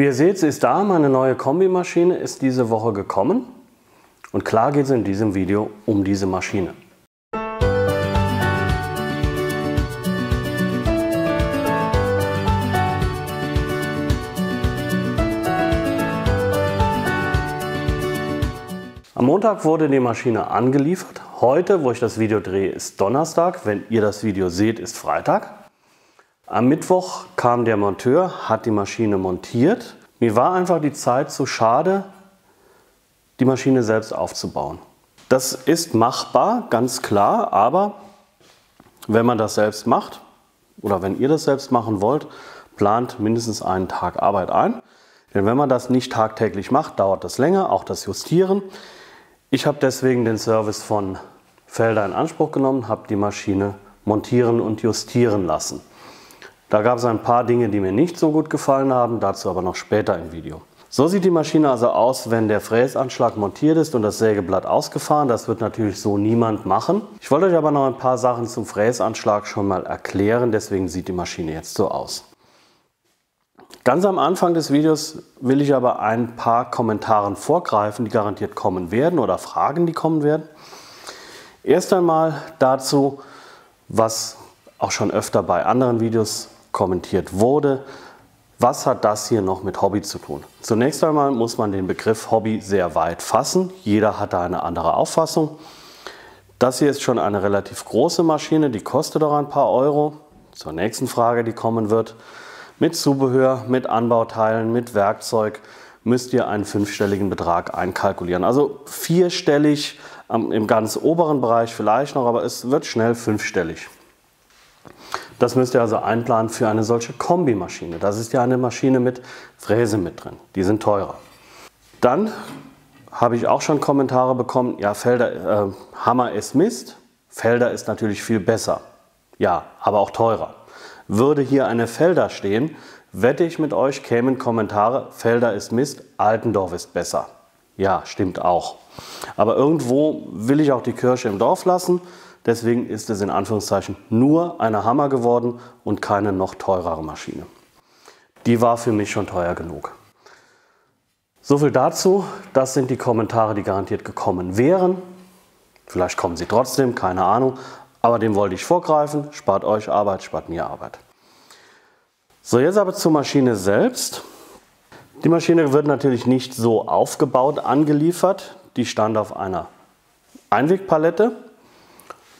Wie ihr seht, sie ist da. Meine neue Kombimaschine ist diese Woche gekommen. Und klar geht es in diesem Video um diese Maschine. Am Montag wurde die Maschine angeliefert. Heute, wo ich das Video drehe, ist Donnerstag. Wenn ihr das Video seht, ist Freitag. Am Mittwoch kam der Monteur, hat die Maschine montiert. Mir war einfach die Zeit zu schade, die Maschine selbst aufzubauen. Das ist machbar, ganz klar, aber wenn man das selbst macht oder wenn ihr das selbst machen wollt, plant mindestens einen Tag Arbeit ein. Denn wenn man das nicht tagtäglich macht, dauert das länger, auch das Justieren. Ich habe deswegen den Service von Felder in Anspruch genommen, habe die Maschine montieren und justieren lassen. Da gab es ein paar Dinge, die mir nicht so gut gefallen haben, dazu aber noch später im Video. So sieht die Maschine also aus, wenn der Fräsanschlag montiert ist und das Sägeblatt ausgefahren. Das wird natürlich so niemand machen. Ich wollte euch aber noch ein paar Sachen zum Fräsanschlag schon mal erklären, deswegen sieht die Maschine jetzt so aus. Ganz am Anfang des Videos will ich aber ein paar Kommentaren vorgreifen, die garantiert kommen werden oder Fragen, die kommen werden. Erst einmal dazu, was auch schon öfter bei anderen Videos kommentiert wurde. Was hat das hier noch mit Hobby zu tun? Zunächst einmal muss man den Begriff Hobby sehr weit fassen. Jeder hat da eine andere Auffassung. Das hier ist schon eine relativ große Maschine, die kostet auch ein paar Euro. Zur nächsten Frage, die kommen wird. Mit Zubehör, mit Anbauteilen, mit Werkzeug müsst ihr einen fünfstelligen Betrag einkalkulieren. Also vierstellig im ganz oberen Bereich vielleicht noch, aber es wird schnell fünfstellig. Das müsst ihr also einplanen für eine solche Kombimaschine. Das ist ja eine Maschine mit Fräse mit drin. Die sind teurer. Dann habe ich auch schon Kommentare bekommen, ja, Felder, äh, Hammer ist Mist. Felder ist natürlich viel besser. Ja, aber auch teurer. Würde hier eine Felder stehen, wette ich mit euch, kämen Kommentare, Felder ist Mist, Altendorf ist besser. Ja, stimmt auch. Aber irgendwo will ich auch die Kirche im Dorf lassen. Deswegen ist es in Anführungszeichen nur eine Hammer geworden und keine noch teurere Maschine. Die war für mich schon teuer genug. So viel dazu. Das sind die Kommentare, die garantiert gekommen wären. Vielleicht kommen sie trotzdem, keine Ahnung. Aber dem wollte ich vorgreifen. Spart euch Arbeit, spart mir Arbeit. So, jetzt aber zur Maschine selbst. Die Maschine wird natürlich nicht so aufgebaut angeliefert. Die stand auf einer Einwegpalette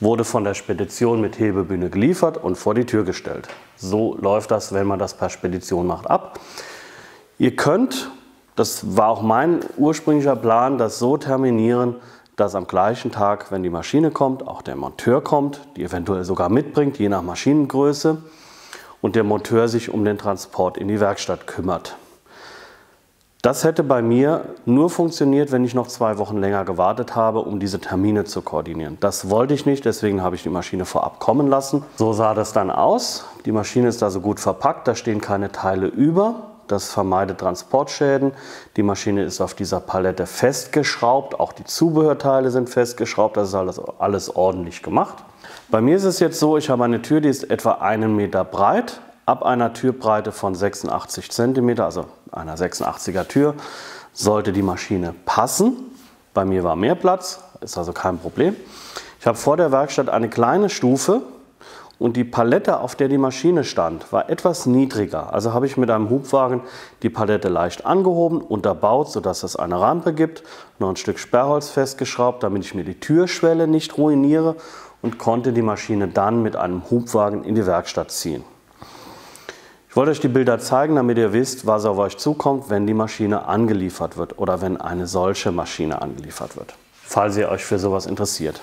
wurde von der Spedition mit Hebebühne geliefert und vor die Tür gestellt. So läuft das, wenn man das per Spedition macht, ab. Ihr könnt, das war auch mein ursprünglicher Plan, das so terminieren, dass am gleichen Tag, wenn die Maschine kommt, auch der Monteur kommt, die eventuell sogar mitbringt, je nach Maschinengröße, und der Monteur sich um den Transport in die Werkstatt kümmert. Das hätte bei mir nur funktioniert, wenn ich noch zwei Wochen länger gewartet habe, um diese Termine zu koordinieren. Das wollte ich nicht, deswegen habe ich die Maschine vorab kommen lassen. So sah das dann aus. Die Maschine ist also gut verpackt, da stehen keine Teile über. Das vermeidet Transportschäden. Die Maschine ist auf dieser Palette festgeschraubt. Auch die Zubehörteile sind festgeschraubt. Das ist alles, alles ordentlich gemacht. Bei mir ist es jetzt so, ich habe eine Tür, die ist etwa einen Meter breit, Ab einer Türbreite von 86 cm, also einer 86er Tür, sollte die Maschine passen. Bei mir war mehr Platz, ist also kein Problem. Ich habe vor der Werkstatt eine kleine Stufe und die Palette, auf der die Maschine stand, war etwas niedriger. Also habe ich mit einem Hubwagen die Palette leicht angehoben, unterbaut, sodass es eine Rampe gibt, noch ein Stück Sperrholz festgeschraubt, damit ich mir die Türschwelle nicht ruiniere und konnte die Maschine dann mit einem Hubwagen in die Werkstatt ziehen. Ich wollte euch die Bilder zeigen, damit ihr wisst, was auf euch zukommt, wenn die Maschine angeliefert wird oder wenn eine solche Maschine angeliefert wird, falls ihr euch für sowas interessiert.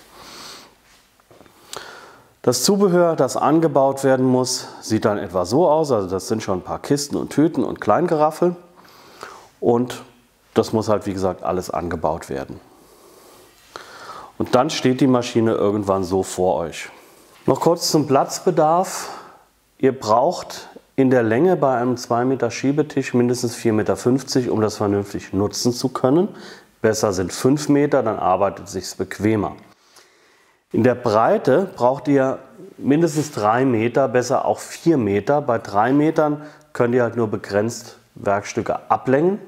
Das Zubehör, das angebaut werden muss, sieht dann etwa so aus. Also das sind schon ein paar Kisten und Tüten und Kleingeraffel. Und das muss halt, wie gesagt, alles angebaut werden. Und dann steht die Maschine irgendwann so vor euch. Noch kurz zum Platzbedarf. Ihr braucht in der Länge bei einem 2 Meter Schiebetisch mindestens 4,50 Meter, um das vernünftig nutzen zu können. Besser sind 5 Meter, dann arbeitet es sich bequemer. In der Breite braucht ihr mindestens 3 Meter, besser auch 4 Meter. Bei 3 Metern könnt ihr halt nur begrenzt Werkstücke ablängen.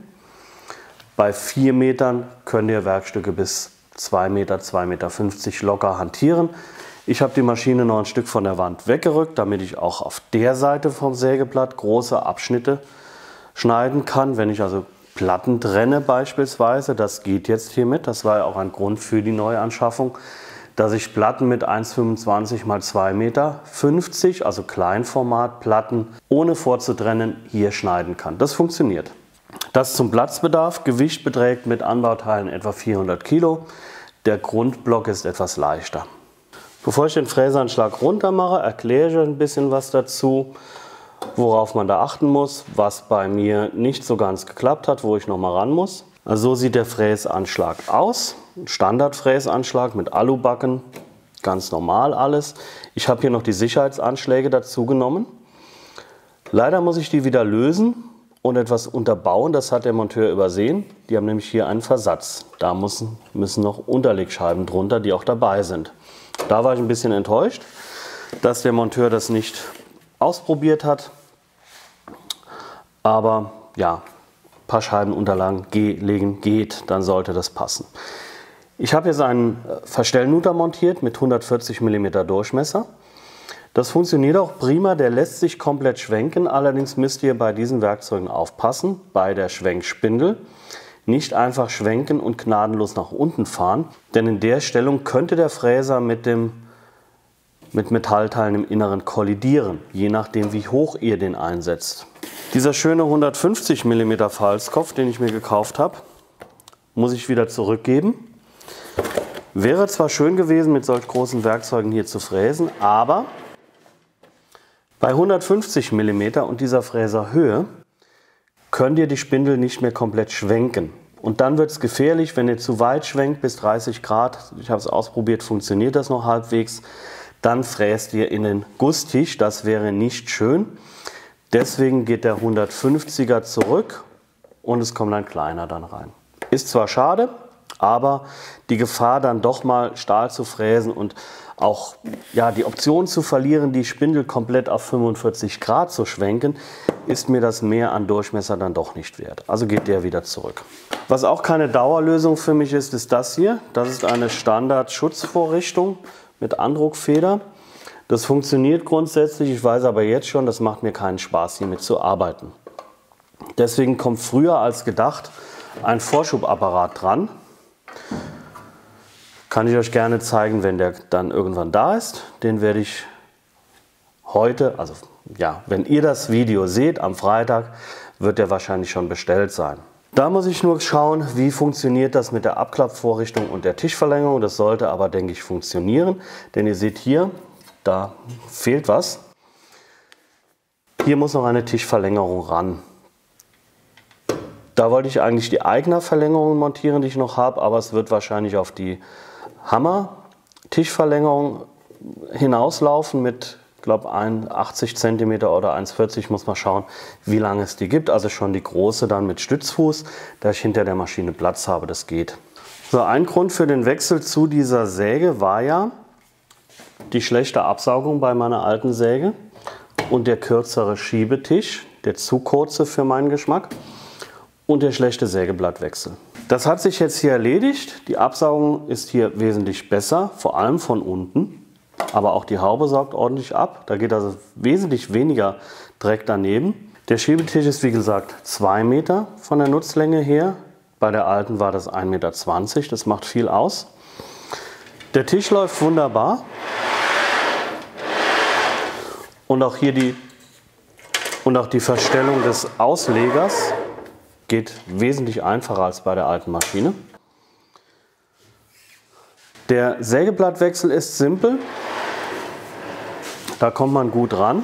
Bei 4 Metern könnt ihr Werkstücke bis 2 Meter, 2,50 Meter locker hantieren. Ich habe die Maschine noch ein Stück von der Wand weggerückt, damit ich auch auf der Seite vom Sägeblatt große Abschnitte schneiden kann. Wenn ich also Platten trenne beispielsweise, das geht jetzt hiermit, das war ja auch ein Grund für die Neuanschaffung, dass ich Platten mit 1,25 x 2,50 Meter, also Kleinformatplatten, ohne vorzutrennen, hier schneiden kann. Das funktioniert. Das zum Platzbedarf. Gewicht beträgt mit Anbauteilen etwa 400 Kilo. Der Grundblock ist etwas leichter. Bevor ich den Fräsanschlag runter mache, erkläre ich ein bisschen was dazu, worauf man da achten muss, was bei mir nicht so ganz geklappt hat, wo ich noch mal ran muss. Also so sieht der Fräsanschlag aus. Standardfräsanschlag mit Alubacken, ganz normal alles. Ich habe hier noch die Sicherheitsanschläge dazu genommen. Leider muss ich die wieder lösen und etwas unterbauen. Das hat der Monteur übersehen. Die haben nämlich hier einen Versatz. Da müssen, müssen noch Unterlegscheiben drunter, die auch dabei sind. Da war ich ein bisschen enttäuscht, dass der Monteur das nicht ausprobiert hat. Aber ja, ein paar Scheiben unterlagen legen geht, dann sollte das passen. Ich habe jetzt einen Verstellnuter montiert mit 140 mm Durchmesser. Das funktioniert auch prima, der lässt sich komplett schwenken, allerdings müsst ihr bei diesen Werkzeugen aufpassen, bei der Schwenkspindel. Nicht einfach schwenken und gnadenlos nach unten fahren, denn in der Stellung könnte der Fräser mit dem mit Metallteilen im Inneren kollidieren, je nachdem wie hoch ihr den einsetzt. Dieser schöne 150 mm Falzkopf, den ich mir gekauft habe, muss ich wieder zurückgeben. Wäre zwar schön gewesen, mit solch großen Werkzeugen hier zu fräsen, aber bei 150 mm und dieser Fräserhöhe könnt ihr die Spindel nicht mehr komplett schwenken. Und dann wird es gefährlich, wenn ihr zu weit schwenkt bis 30 Grad. Ich habe es ausprobiert, funktioniert das noch halbwegs. Dann fräst ihr in den Gusstisch. Das wäre nicht schön. Deswegen geht der 150er zurück und es kommt ein kleiner dann rein. Ist zwar schade, aber die Gefahr dann doch mal Stahl zu fräsen und auch ja, die Option zu verlieren, die Spindel komplett auf 45 Grad zu schwenken, ist mir das mehr an Durchmesser dann doch nicht wert. Also geht der wieder zurück. Was auch keine Dauerlösung für mich ist, ist das hier. Das ist eine Standard-Schutzvorrichtung mit Andruckfeder. Das funktioniert grundsätzlich, ich weiß aber jetzt schon, das macht mir keinen Spaß, hiermit zu arbeiten. Deswegen kommt früher als gedacht ein Vorschubapparat dran. Kann ich euch gerne zeigen, wenn der dann irgendwann da ist. Den werde ich heute, also ja, wenn ihr das Video seht am Freitag, wird der wahrscheinlich schon bestellt sein. Da muss ich nur schauen, wie funktioniert das mit der Abklappvorrichtung und der Tischverlängerung. Das sollte aber, denke ich, funktionieren. Denn ihr seht hier, da fehlt was. Hier muss noch eine Tischverlängerung ran. Da wollte ich eigentlich die Eigner-Verlängerung montieren, die ich noch habe, aber es wird wahrscheinlich auf die Hammer-Tischverlängerung hinauslaufen mit glaube 80 cm oder 1,40 muss man schauen, wie lange es die gibt. Also schon die große dann mit Stützfuß, da ich hinter der Maschine Platz habe, das geht. So, ein Grund für den Wechsel zu dieser Säge war ja die schlechte Absaugung bei meiner alten Säge und der kürzere Schiebetisch, der zu kurze für meinen Geschmack und der schlechte Sägeblattwechsel. Das hat sich jetzt hier erledigt. Die Absaugung ist hier wesentlich besser, vor allem von unten. Aber auch die Haube saugt ordentlich ab. Da geht also wesentlich weniger Dreck daneben. Der Schiebetisch ist wie gesagt 2 Meter von der Nutzlänge her. Bei der alten war das 1,20 Meter. Das macht viel aus. Der Tisch läuft wunderbar. Und auch hier die, und auch die Verstellung des Auslegers geht wesentlich einfacher als bei der alten Maschine. Der Sägeblattwechsel ist simpel. Da kommt man gut ran.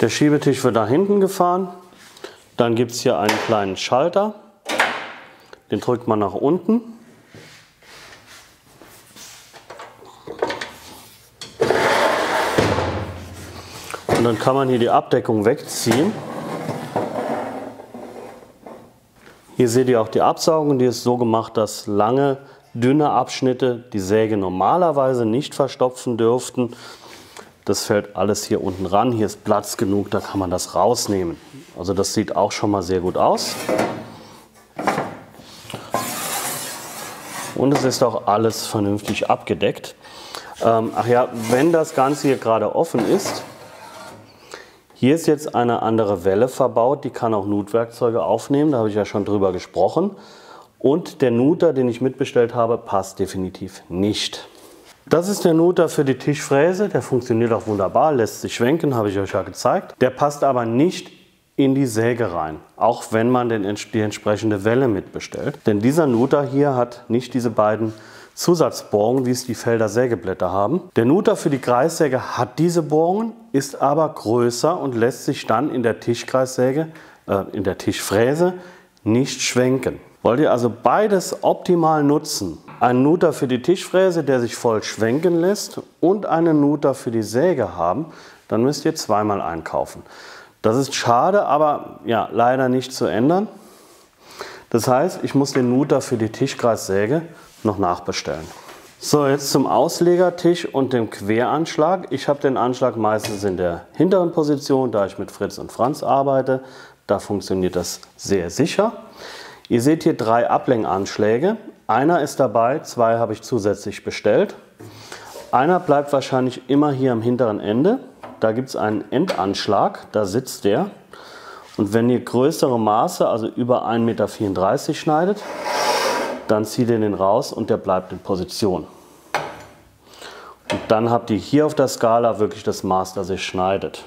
Der Schiebetisch wird nach hinten gefahren. Dann gibt es hier einen kleinen Schalter. Den drückt man nach unten. Und dann kann man hier die Abdeckung wegziehen. Hier seht ihr auch die Absaugung, die ist so gemacht, dass lange, dünne Abschnitte die Säge normalerweise nicht verstopfen dürften. Das fällt alles hier unten ran. Hier ist Platz genug, da kann man das rausnehmen. Also das sieht auch schon mal sehr gut aus. Und es ist auch alles vernünftig abgedeckt. Ähm, ach ja, wenn das Ganze hier gerade offen ist, hier ist jetzt eine andere Welle verbaut, die kann auch Nutwerkzeuge aufnehmen, da habe ich ja schon drüber gesprochen. Und der Nuter, den ich mitbestellt habe, passt definitiv nicht. Das ist der Nuter für die Tischfräse, der funktioniert auch wunderbar, lässt sich schwenken, habe ich euch ja gezeigt. Der passt aber nicht in die Säge rein, auch wenn man den, die entsprechende Welle mitbestellt. Denn dieser Nuter hier hat nicht diese beiden Zusatzbohrungen, wie es die Felder Sägeblätter haben. Der Nuter für die Kreissäge hat diese Bohrungen, ist aber größer und lässt sich dann in der Tischkreissäge, äh, in der Tischfräse nicht schwenken. Wollt ihr also beides optimal nutzen, einen Nuter für die Tischfräse, der sich voll schwenken lässt und einen Nuter für die Säge haben, dann müsst ihr zweimal einkaufen. Das ist schade, aber ja, leider nicht zu ändern. Das heißt, ich muss den Nuter für die Tischkreissäge noch nachbestellen. So, jetzt zum Auslegertisch und dem Queranschlag. Ich habe den Anschlag meistens in der hinteren Position, da ich mit Fritz und Franz arbeite. Da funktioniert das sehr sicher. Ihr seht hier drei Ablenkanschläge. Einer ist dabei, zwei habe ich zusätzlich bestellt. Einer bleibt wahrscheinlich immer hier am hinteren Ende. Da gibt es einen Endanschlag, da sitzt der. Und wenn ihr größere Maße, also über 1,34 Meter schneidet, dann zieht ihr den raus und der bleibt in Position. Und dann habt ihr hier auf der Skala wirklich das Maß, das ihr schneidet.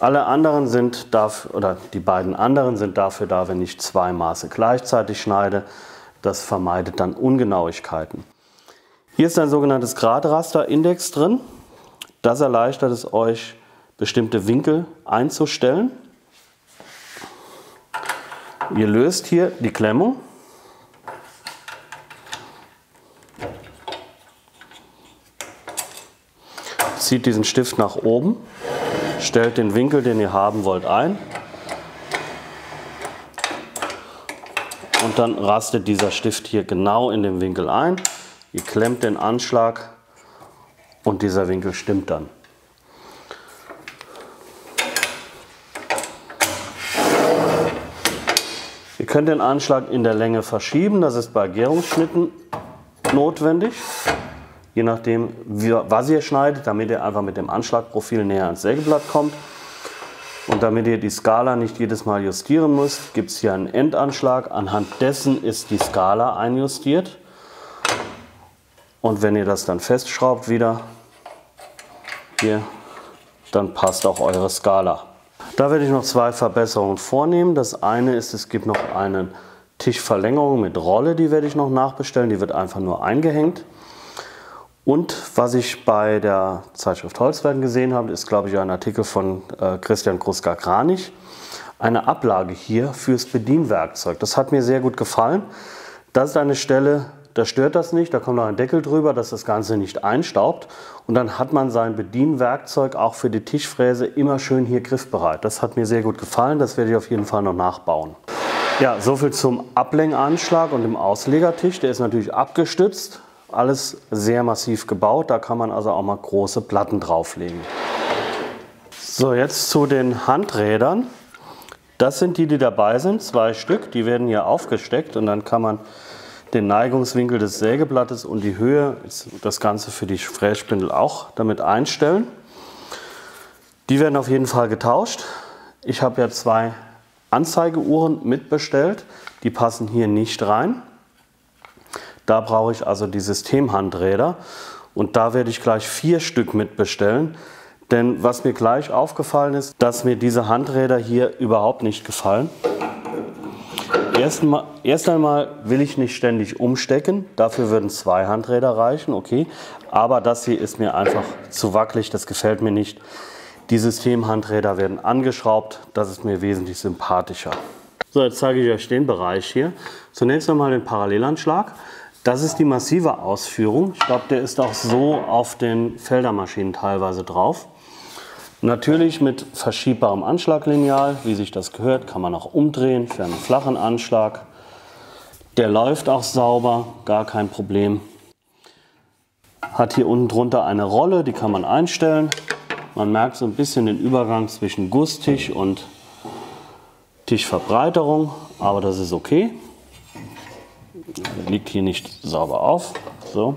Alle anderen sind dafür, oder die beiden anderen sind dafür da, wenn ich zwei Maße gleichzeitig schneide. Das vermeidet dann Ungenauigkeiten. Hier ist ein sogenanntes Gradraster-Index drin. Das erleichtert es euch, bestimmte Winkel einzustellen. Ihr löst hier die Klemmung. Zieht diesen Stift nach oben, stellt den Winkel, den ihr haben wollt, ein. Und dann rastet dieser Stift hier genau in den Winkel ein. Ihr klemmt den Anschlag und dieser Winkel stimmt dann. Könnt den Anschlag in der Länge verschieben, das ist bei Gärungsschnitten notwendig, je nachdem, wie, was ihr schneidet, damit ihr einfach mit dem Anschlagprofil näher ans Sägeblatt kommt. Und damit ihr die Skala nicht jedes Mal justieren müsst, gibt es hier einen Endanschlag. Anhand dessen ist die Skala einjustiert. Und wenn ihr das dann festschraubt wieder, hier, dann passt auch eure Skala. Da werde ich noch zwei Verbesserungen vornehmen. Das eine ist, es gibt noch eine Tischverlängerung mit Rolle, die werde ich noch nachbestellen. Die wird einfach nur eingehängt. Und was ich bei der Zeitschrift Holzwerden gesehen habe, ist, glaube ich, ein Artikel von äh, Christian Kruska-Kranich. Eine Ablage hier fürs Bedienwerkzeug. Das hat mir sehr gut gefallen. Das ist eine Stelle, da stört das nicht, da kommt noch ein Deckel drüber, dass das Ganze nicht einstaubt. Und dann hat man sein Bedienwerkzeug auch für die Tischfräse immer schön hier griffbereit. Das hat mir sehr gut gefallen, das werde ich auf jeden Fall noch nachbauen. Ja, soviel zum Ablenkanschlag und dem Auslegertisch. Der ist natürlich abgestützt, alles sehr massiv gebaut. Da kann man also auch mal große Platten drauflegen. So, jetzt zu den Handrädern. Das sind die, die dabei sind, zwei Stück. Die werden hier aufgesteckt und dann kann man den Neigungswinkel des Sägeblattes und die Höhe, das Ganze für die Frässpindel auch damit einstellen. Die werden auf jeden Fall getauscht. Ich habe ja zwei Anzeigeuhren mitbestellt, die passen hier nicht rein. Da brauche ich also die Systemhandräder und da werde ich gleich vier Stück mitbestellen. Denn was mir gleich aufgefallen ist, dass mir diese Handräder hier überhaupt nicht gefallen. Erst, mal, erst einmal will ich nicht ständig umstecken, dafür würden zwei Handräder reichen, okay. Aber das hier ist mir einfach zu wackelig, das gefällt mir nicht. Die Systemhandräder werden angeschraubt, das ist mir wesentlich sympathischer. So, jetzt zeige ich euch den Bereich hier. Zunächst einmal den Parallelanschlag. Das ist die massive Ausführung. Ich glaube, der ist auch so auf den Feldermaschinen teilweise drauf. Natürlich mit verschiebbarem Anschlaglineal, wie sich das gehört, kann man auch umdrehen für einen flachen Anschlag. Der läuft auch sauber, gar kein Problem. Hat hier unten drunter eine Rolle, die kann man einstellen. Man merkt so ein bisschen den Übergang zwischen Gusstisch und Tischverbreiterung, aber das ist okay. Liegt hier nicht sauber auf. So.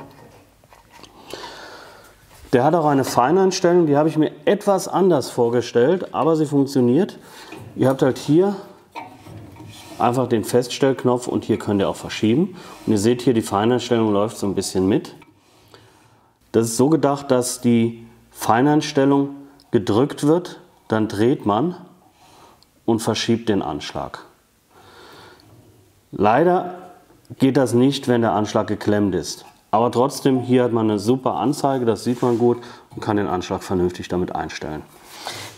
Der hat auch eine Feineinstellung, die habe ich mir etwas anders vorgestellt, aber sie funktioniert. Ihr habt halt hier einfach den Feststellknopf und hier könnt ihr auch verschieben. Und ihr seht hier, die Feineinstellung läuft so ein bisschen mit. Das ist so gedacht, dass die Feineinstellung gedrückt wird, dann dreht man und verschiebt den Anschlag. Leider geht das nicht, wenn der Anschlag geklemmt ist. Aber trotzdem, hier hat man eine super Anzeige, das sieht man gut und kann den Anschlag vernünftig damit einstellen.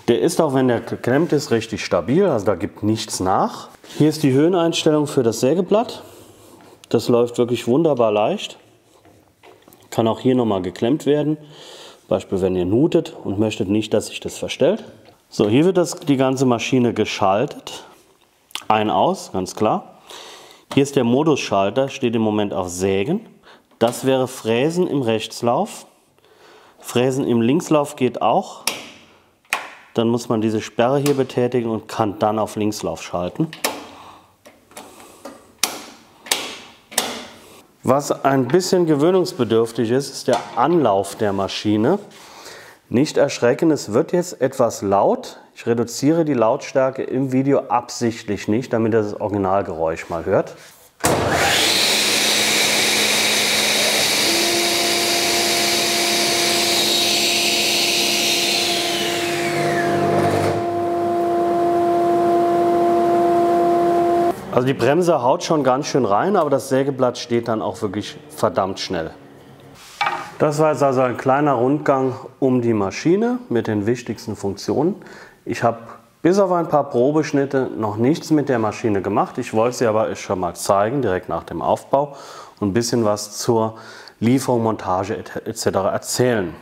Der ist auch, wenn der geklemmt ist, richtig stabil, also da gibt nichts nach. Hier ist die Höheneinstellung für das Sägeblatt. Das läuft wirklich wunderbar leicht. Kann auch hier nochmal geklemmt werden. Beispiel, wenn ihr nutet und möchtet nicht, dass sich das verstellt. So, hier wird das, die ganze Maschine geschaltet. Ein, aus, ganz klar. Hier ist der Modusschalter, steht im Moment auf Sägen. Das wäre Fräsen im Rechtslauf. Fräsen im Linkslauf geht auch. Dann muss man diese Sperre hier betätigen und kann dann auf Linkslauf schalten. Was ein bisschen gewöhnungsbedürftig ist, ist der Anlauf der Maschine. Nicht erschrecken, es wird jetzt etwas laut. Ich reduziere die Lautstärke im Video absichtlich nicht, damit ihr das Originalgeräusch mal hört. Also die Bremse haut schon ganz schön rein, aber das Sägeblatt steht dann auch wirklich verdammt schnell. Das war jetzt also ein kleiner Rundgang um die Maschine mit den wichtigsten Funktionen. Ich habe bis auf ein paar Probeschnitte noch nichts mit der Maschine gemacht. Ich wollte sie aber schon mal zeigen, direkt nach dem Aufbau und ein bisschen was zur Lieferung, Montage etc. erzählen.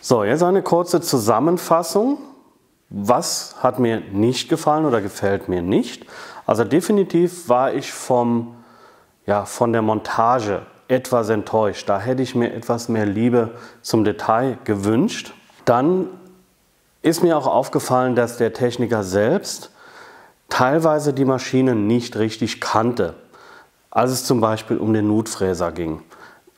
So, jetzt eine kurze Zusammenfassung. Was hat mir nicht gefallen oder gefällt mir nicht? Also definitiv war ich vom, ja, von der Montage etwas enttäuscht. Da hätte ich mir etwas mehr Liebe zum Detail gewünscht. Dann ist mir auch aufgefallen, dass der Techniker selbst teilweise die Maschine nicht richtig kannte, als es zum Beispiel um den Nutfräser ging.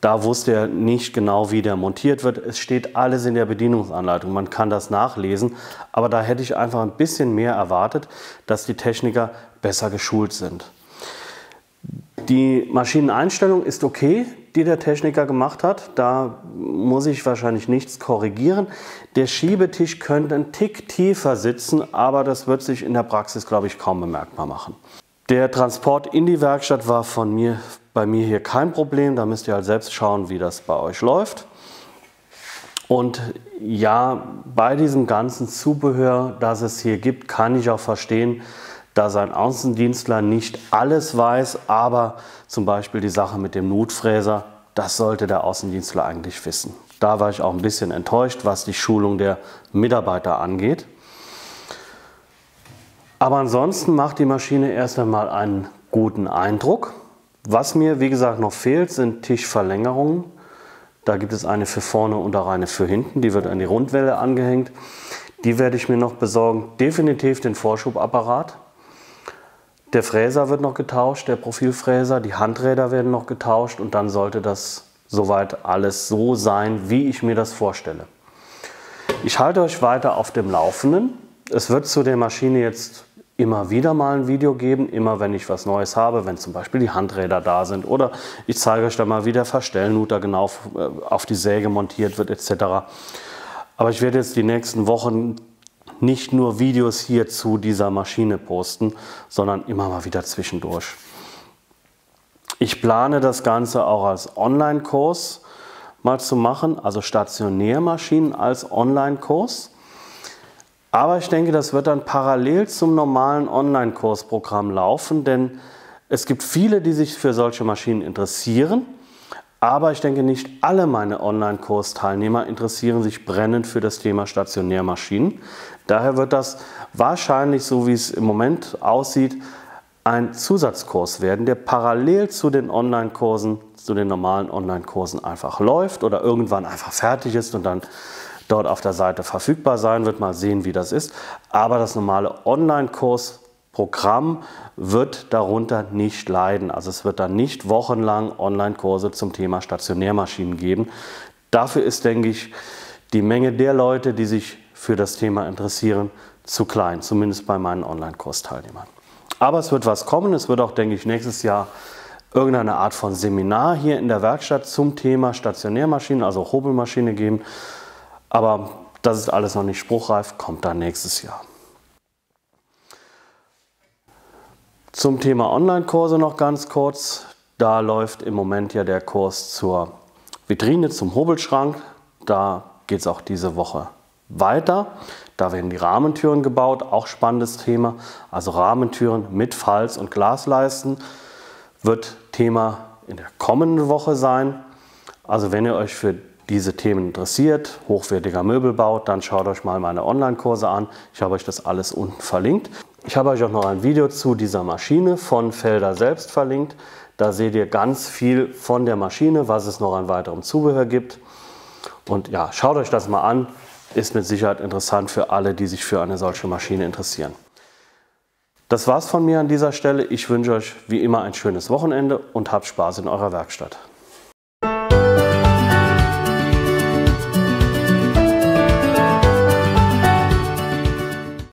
Da wusste er nicht genau, wie der montiert wird. Es steht alles in der Bedienungsanleitung, man kann das nachlesen, aber da hätte ich einfach ein bisschen mehr erwartet, dass die Techniker besser geschult sind. Die Maschineneinstellung ist okay, die der Techniker gemacht hat. Da muss ich wahrscheinlich nichts korrigieren. Der Schiebetisch könnte ein Tick tiefer sitzen, aber das wird sich in der Praxis, glaube ich, kaum bemerkbar machen. Der Transport in die Werkstatt war von mir, bei mir hier kein Problem. Da müsst ihr halt selbst schauen, wie das bei euch läuft. Und ja, bei diesem ganzen Zubehör, das es hier gibt, kann ich auch verstehen, dass ein Außendienstler nicht alles weiß, aber zum Beispiel die Sache mit dem Notfräser, das sollte der Außendienstler eigentlich wissen. Da war ich auch ein bisschen enttäuscht, was die Schulung der Mitarbeiter angeht. Aber ansonsten macht die Maschine erst einmal einen guten Eindruck. Was mir, wie gesagt, noch fehlt, sind Tischverlängerungen. Da gibt es eine für vorne und auch eine für hinten. Die wird an die Rundwelle angehängt. Die werde ich mir noch besorgen. Definitiv den Vorschubapparat. Der Fräser wird noch getauscht, der Profilfräser, die Handräder werden noch getauscht und dann sollte das soweit alles so sein, wie ich mir das vorstelle. Ich halte euch weiter auf dem Laufenden. Es wird zu der Maschine jetzt immer wieder mal ein Video geben, immer wenn ich was Neues habe, wenn zum Beispiel die Handräder da sind oder ich zeige euch dann mal, wie der Verstellnuter genau auf die Säge montiert wird etc. Aber ich werde jetzt die nächsten Wochen nicht nur Videos hier zu dieser Maschine posten, sondern immer mal wieder zwischendurch. Ich plane das Ganze auch als Online-Kurs mal zu machen, also Stationärmaschinen als Online-Kurs. Aber ich denke, das wird dann parallel zum normalen Online-Kursprogramm laufen, denn es gibt viele, die sich für solche Maschinen interessieren aber ich denke, nicht alle meine Online-Kursteilnehmer interessieren sich brennend für das Thema Stationärmaschinen. Daher wird das wahrscheinlich, so wie es im Moment aussieht, ein Zusatzkurs werden, der parallel zu den Online-Kursen, zu den normalen Online-Kursen einfach läuft oder irgendwann einfach fertig ist und dann dort auf der Seite verfügbar sein wird. Mal sehen, wie das ist. Aber das normale Online-Kursprogramm wird darunter nicht leiden. Also es wird dann nicht wochenlang Online-Kurse zum Thema Stationärmaschinen geben. Dafür ist, denke ich, die Menge der Leute, die sich für das Thema interessieren, zu klein, zumindest bei meinen Online-Kursteilnehmern. Aber es wird was kommen. Es wird auch, denke ich, nächstes Jahr irgendeine Art von Seminar hier in der Werkstatt zum Thema Stationärmaschinen, also Hobelmaschine geben. Aber das ist alles noch nicht spruchreif, kommt dann nächstes Jahr. Zum Thema Online-Kurse noch ganz kurz. Da läuft im Moment ja der Kurs zur Vitrine, zum Hobelschrank. Da geht es auch diese Woche weiter. Da werden die Rahmentüren gebaut, auch spannendes Thema. Also Rahmentüren mit Falz- und Glasleisten wird Thema in der kommenden Woche sein. Also wenn ihr euch für diese Themen interessiert, hochwertiger Möbelbau, dann schaut euch mal meine Online-Kurse an. Ich habe euch das alles unten verlinkt. Ich habe euch auch noch ein Video zu dieser Maschine von Felder selbst verlinkt. Da seht ihr ganz viel von der Maschine, was es noch an weiterem Zubehör gibt. Und ja, schaut euch das mal an. Ist mit Sicherheit interessant für alle, die sich für eine solche Maschine interessieren. Das war's von mir an dieser Stelle. Ich wünsche euch wie immer ein schönes Wochenende und habt Spaß in eurer Werkstatt.